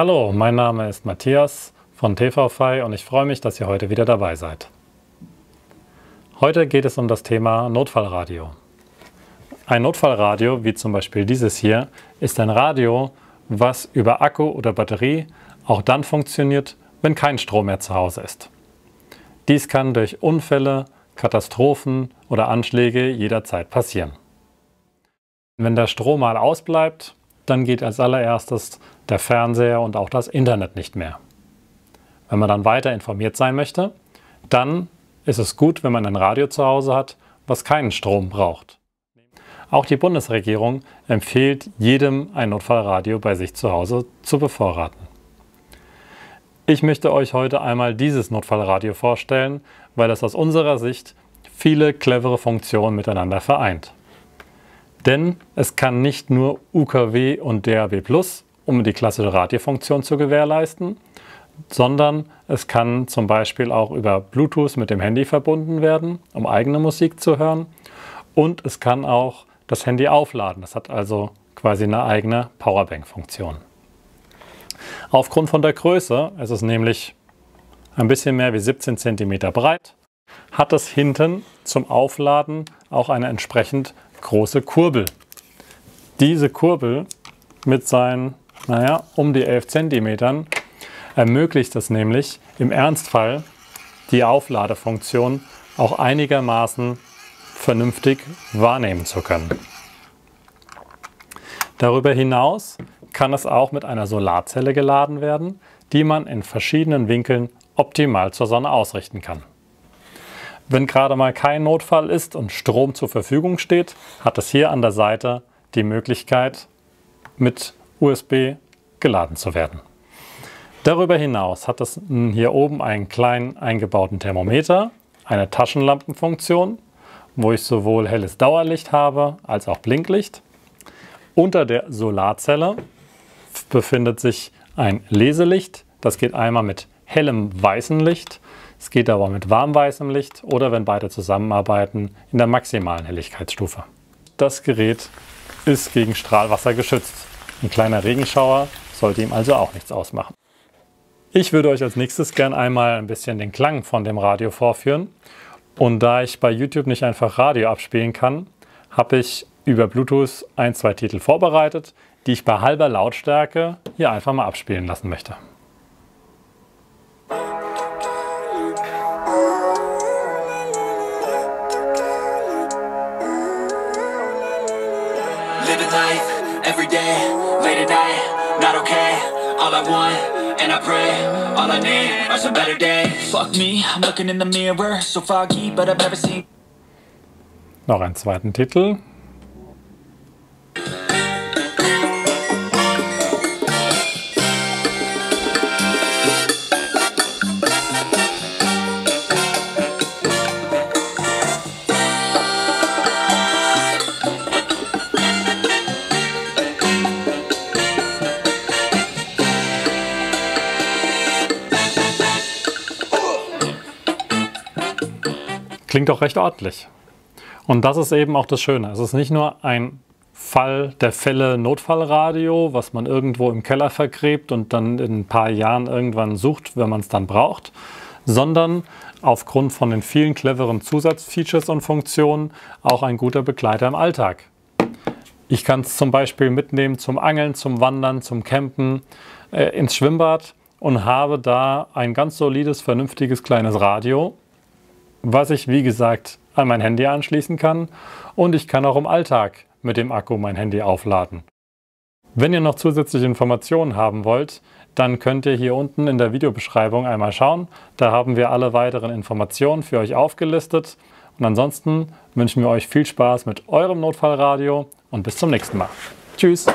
Hallo, mein Name ist Matthias von TVFi und ich freue mich, dass ihr heute wieder dabei seid. Heute geht es um das Thema Notfallradio. Ein Notfallradio, wie zum Beispiel dieses hier, ist ein Radio, was über Akku oder Batterie auch dann funktioniert, wenn kein Strom mehr zu Hause ist. Dies kann durch Unfälle, Katastrophen oder Anschläge jederzeit passieren. Wenn der Strom mal ausbleibt, dann geht als allererstes der Fernseher und auch das Internet nicht mehr. Wenn man dann weiter informiert sein möchte, dann ist es gut, wenn man ein Radio zu Hause hat, was keinen Strom braucht. Auch die Bundesregierung empfiehlt jedem ein Notfallradio bei sich zu Hause zu bevorraten. Ich möchte euch heute einmal dieses Notfallradio vorstellen, weil es aus unserer Sicht viele clevere Funktionen miteinander vereint. Denn es kann nicht nur UKW und DAB+, um die klassische Radiofunktion zu gewährleisten, sondern es kann zum Beispiel auch über Bluetooth mit dem Handy verbunden werden, um eigene Musik zu hören. Und es kann auch das Handy aufladen. Das hat also quasi eine eigene Powerbank-Funktion. Aufgrund von der Größe, es ist nämlich ein bisschen mehr wie 17 cm breit, hat es hinten zum Aufladen auch eine entsprechend große Kurbel. Diese Kurbel mit seinen, naja, um die 11 cm ermöglicht es nämlich im Ernstfall die Aufladefunktion auch einigermaßen vernünftig wahrnehmen zu können. Darüber hinaus kann es auch mit einer Solarzelle geladen werden, die man in verschiedenen Winkeln optimal zur Sonne ausrichten kann. Wenn gerade mal kein Notfall ist und Strom zur Verfügung steht, hat es hier an der Seite die Möglichkeit, mit USB geladen zu werden. Darüber hinaus hat es hier oben einen kleinen eingebauten Thermometer, eine Taschenlampenfunktion wo ich sowohl helles Dauerlicht habe als auch Blinklicht. Unter der Solarzelle befindet sich ein Leselicht. Das geht einmal mit hellem weißem Licht, es geht aber mit warmweißem Licht oder wenn beide zusammenarbeiten in der maximalen Helligkeitsstufe. Das Gerät ist gegen Strahlwasser geschützt. Ein kleiner Regenschauer sollte ihm also auch nichts ausmachen. Ich würde euch als nächstes gern einmal ein bisschen den Klang von dem Radio vorführen und da ich bei YouTube nicht einfach Radio abspielen kann, habe ich über Bluetooth ein, zwei Titel vorbereitet, die ich bei halber Lautstärke hier einfach mal abspielen lassen möchte. Living life every day, late at night, not okay. All I want and I pray All I need are some better days Fuck me, I'm looking in the mirror So foggy, but I've never seen Noch einen zweiten Titel Klingt doch recht ordentlich. Und das ist eben auch das Schöne. Es ist nicht nur ein Fall der Fälle Notfallradio, was man irgendwo im Keller vergräbt und dann in ein paar Jahren irgendwann sucht, wenn man es dann braucht, sondern aufgrund von den vielen cleveren Zusatzfeatures und Funktionen auch ein guter Begleiter im Alltag. Ich kann es zum Beispiel mitnehmen zum Angeln, zum Wandern, zum Campen, äh, ins Schwimmbad und habe da ein ganz solides, vernünftiges kleines Radio, was ich wie gesagt an mein Handy anschließen kann und ich kann auch im Alltag mit dem Akku mein Handy aufladen. Wenn ihr noch zusätzliche Informationen haben wollt, dann könnt ihr hier unten in der Videobeschreibung einmal schauen. Da haben wir alle weiteren Informationen für euch aufgelistet. Und ansonsten wünschen wir euch viel Spaß mit eurem Notfallradio und bis zum nächsten Mal. Tschüss!